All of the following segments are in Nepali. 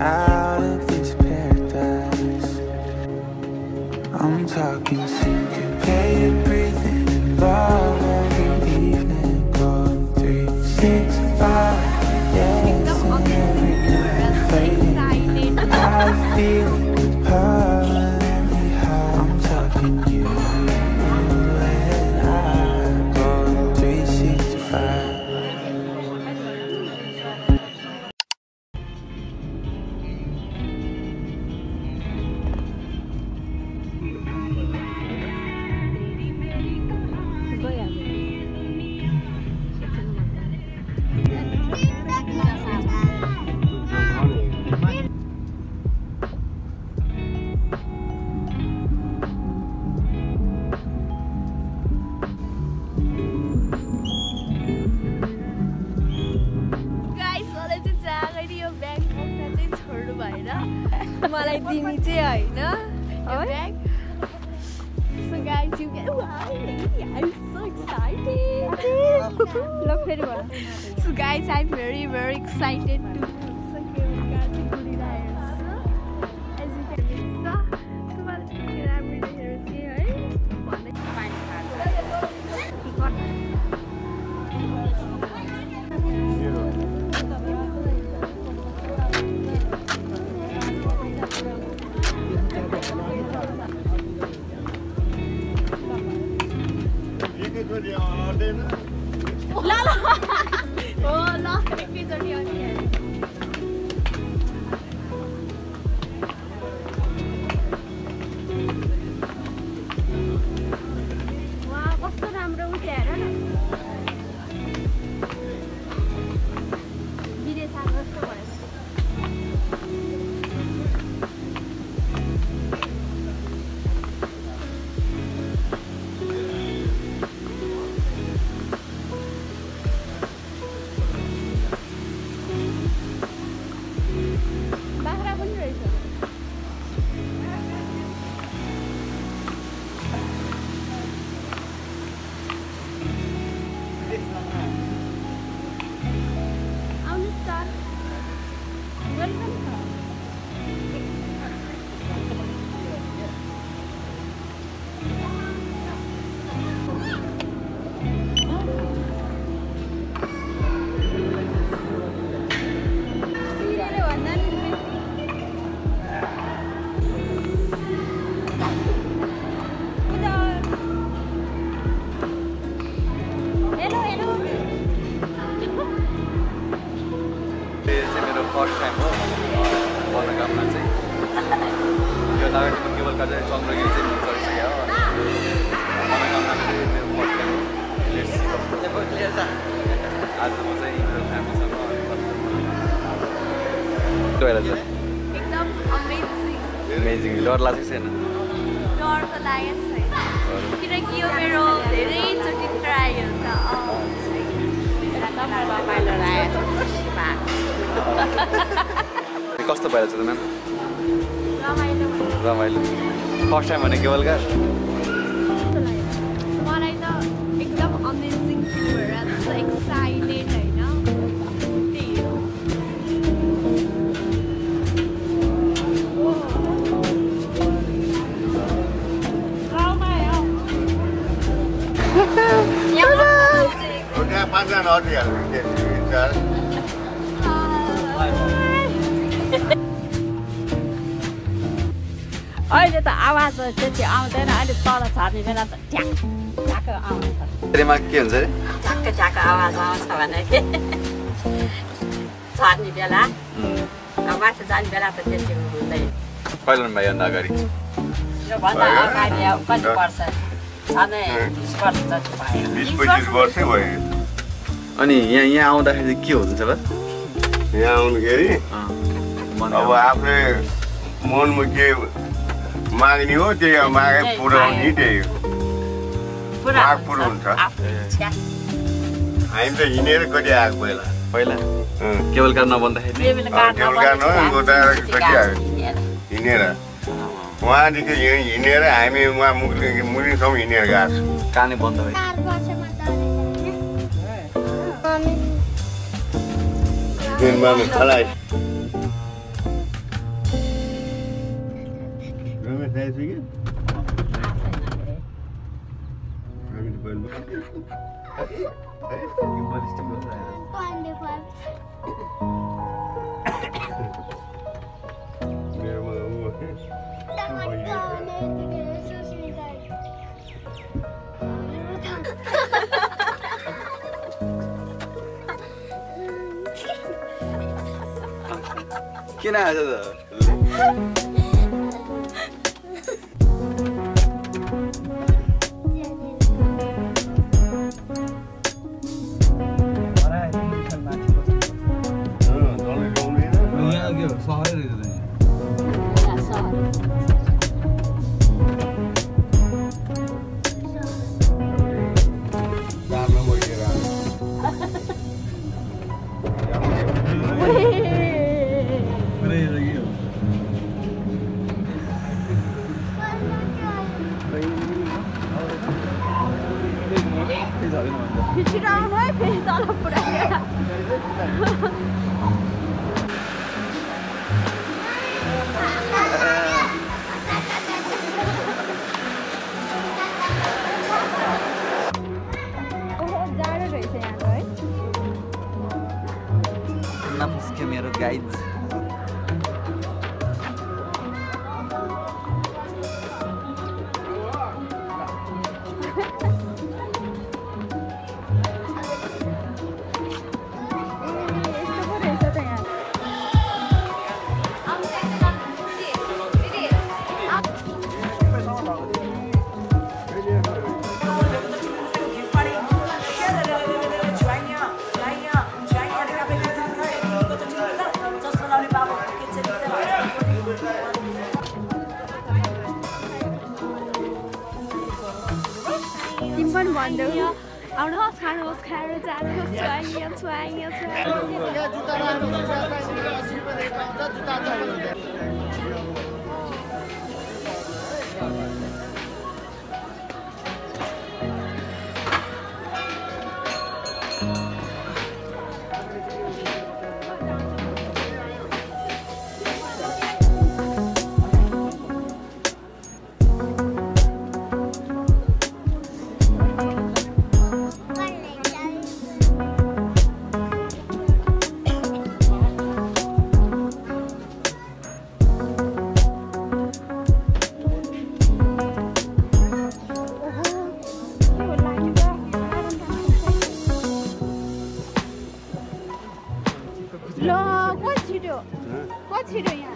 out of this paradise. I'm talking syncopated breathing love did you get? I'm so excited. Look, So guys, I'm very, very excited to first time हो। बनकाममा चाहिँ यो नागरिक केवल कार्य चन्द्रगिरी चाहिँ बुक गरिसक्यो हो। बनकाममा चाहिँ मेरो फर्स्ट टाइम. आज म चाहिँ फ्यामिलीसँग अमेजिङ अमेजिङ डर लाग्छ छैन। डर त लागेको छैन। किनकि यो मेरो धेरैचोटि ट्राई हो त। रमाइलो भएको कस्तो भइरहेछ त म्याम? रमाइलो। फर्स्ट टाइम भने केवल कार Ya, Rizal. अहिले त आवाज त्यति आउँदैन अहिले तल छर्ने बेला त ठ्याक ठ्याक्क आउँछ। के हुन्छ ठ्याक्क ठ्याक्क आवाज आउँछ भने। छर्ने बेला। माथि जाने बेला त त्यति हुँदैन। कहिले भाइभन्दा अगाडि योभन्दा अगाडि कति वर्ष? छनै बिस वर्ष जति भयो। बिस पच्चिस वर्षै भयो। अनि यहाँ यहाँ आउँदाखेरि के हुन्छ ल? यहाँ आउनुखेरि अब आफूले मनमा के माग्ने हो त्यही अब मागे पुऱ्याउने त्यही हो। पुरा माग पुरो हुन्छ। हामी त हिँडेर कति आएको पहिला? पहिला? अँ, केवल कार नबन्दाखेरि टेबल अँ, काट्न टेबल पनि काट्न छ्या, गोटाएर छिटी कति आयो? हिँडेर। उहाँदेखि हिँडेर हामी उहाँ मुख मुनिसम्म हिँडेर गएको छौँ। कहाँ नै बन्द भयो? Gehen wir mit Fleisch. Wollen wir schnell singen? Freunde, Freunde. Que nada. I'm not trying to carry that. I'm just trying. 去对呀。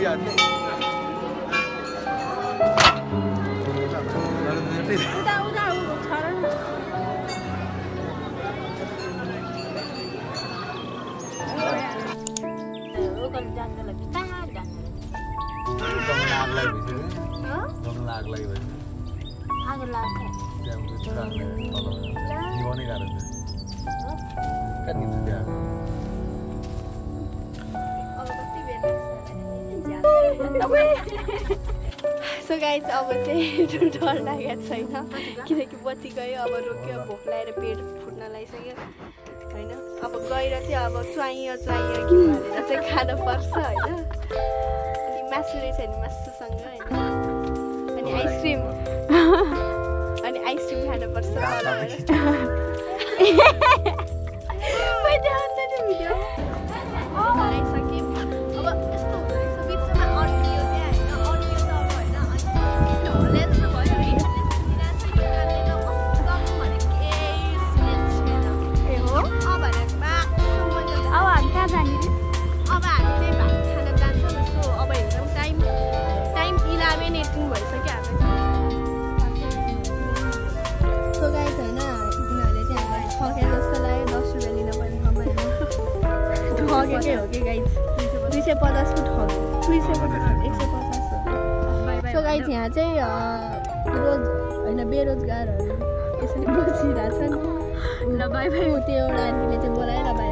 Yeah, त्यसमा आग? लागि आगो लाग्छ अब चाहिँ डर लागेको छैन। किनकि बत्ती गयो अब रोक्यो भोक लगाएर पेट फुट्न लगाइसक्यो होइन? अब गएर चाहिँ अब चाहियो चाहियो कि चाहिँ खान पर्छ होइन? अनि मासु रहेछ भने मासुसँग होइन? अनि आइसक्रिम। अनि आइसक्रिम खानुपर्छ। हो कि दुई सय पचासको ठग दुई सय पचास एक सय पचास हो सो यहाँ चाहिँ रोज होइन बेरोजगारहरू यसरी बसिरहेछन् ल बाई बाई त्यो एउटा आन्टीले चाहिँ बोलाएर गाई